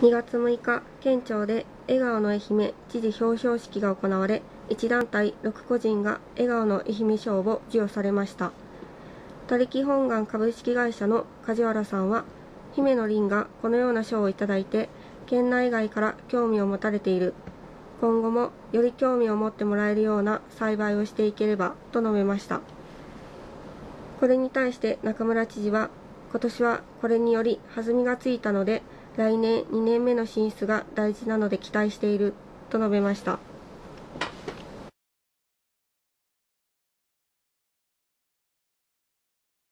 2月6日、県庁で笑顔の愛媛知事表彰式が行われ、1団体6個人が笑顔の愛媛賞を授与されました。他力本願株式会社の梶原さんは、姫野凛がこのような賞をいただいて、県内外から興味を持たれている。今後もより興味を持ってもらえるような栽培をしていければと述べました。これに対して中村知事は、今年はこれにより弾みがついたので、来年2年目の進出が大事なので期待していると述べました。